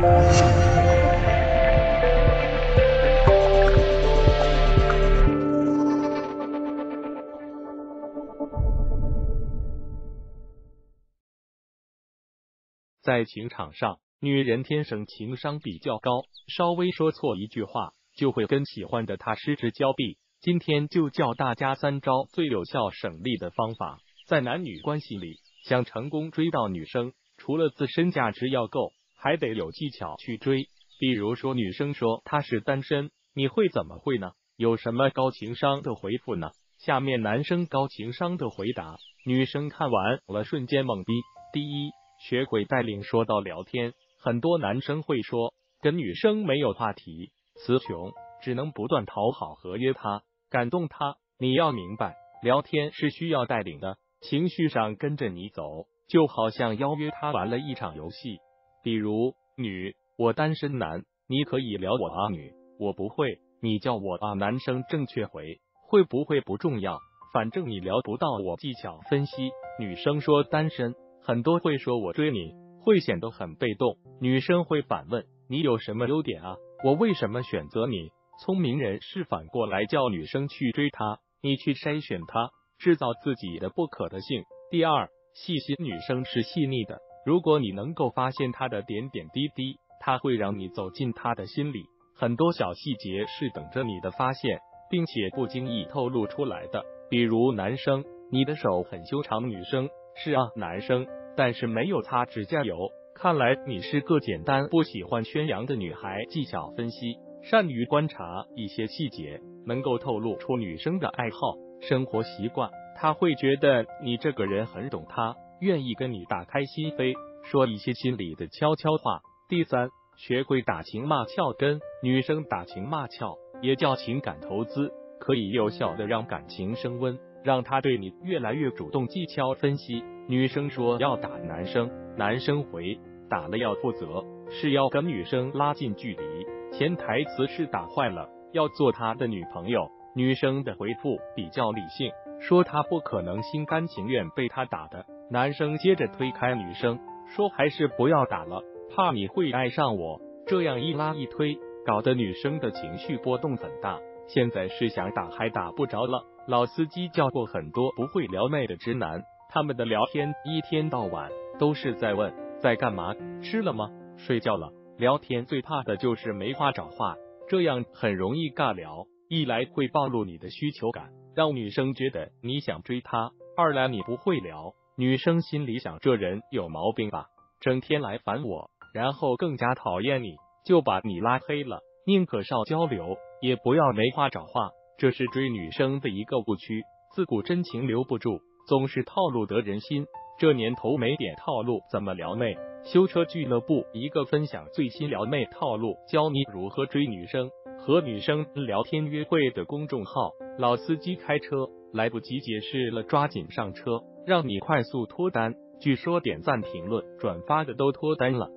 在情场上，女人天生情商比较高，稍微说错一句话，就会跟喜欢的他失之交臂。今天就教大家三招最有效省力的方法，在男女关系里，想成功追到女生，除了自身价值要够，还得有技巧去追。比如说，女生说她是单身，你会怎么会呢？有什么高情商的回复呢？下面男生高情商的回答，女生看完了瞬间懵逼。第一。学会带领说到聊天，很多男生会说跟女生没有话题，词穷，只能不断讨好和约她，感动她。你要明白，聊天是需要带领的，情绪上跟着你走，就好像邀约她玩了一场游戏。比如，女，我单身男，你可以聊我啊。女，我不会，你叫我啊。男生正确回，会不会不重要，反正你聊不到我。技巧分析，女生说单身。很多会说我追你会显得很被动，女生会反问你有什么优点啊？我为什么选择你？聪明人是反过来叫女生去追他，你去筛选他，制造自己的不可得性。第二，细心女生是细腻的，如果你能够发现他的点点滴滴，他会让你走进他的心里。很多小细节是等着你的发现，并且不经意透露出来的。比如男生，你的手很修长，女生是啊，男生。但是没有擦指甲油，看来你是个简单、不喜欢宣扬的女孩。技巧分析，善于观察一些细节，能够透露出女生的爱好、生活习惯，她会觉得你这个人很懂她，愿意跟你打开心扉，说一些心里的悄悄话。第三，学会打情骂俏，跟女生打情骂俏也叫情感投资，可以有效的让感情升温，让她对你越来越主动。技巧分析。女生说要打男生，男生回打了要负责，是要跟女生拉近距离。潜台词是打坏了要做他的女朋友。女生的回复比较理性，说她不可能心甘情愿被他打的。男生接着推开女生，说还是不要打了，怕你会爱上我。这样一拉一推，搞得女生的情绪波动很大。现在是想打还打不着了。老司机叫过很多不会撩妹的直男。他们的聊天一天到晚都是在问在干嘛，吃了吗，睡觉了。聊天最怕的就是没话找话，这样很容易尬聊。一来会暴露你的需求感，让女生觉得你想追她；二来你不会聊，女生心里想这人有毛病吧，整天来烦我，然后更加讨厌你，就把你拉黑了。宁可少交流，也不要没话找话，这是追女生的一个误区。自古真情留不住。总是套路得人心，这年头没点套路怎么撩妹？修车俱乐部一个分享最新撩妹套路，教你如何追女生和女生聊天约会的公众号。老司机开车来不及解释了，抓紧上车，让你快速脱单。据说点赞、评论、转发的都脱单了。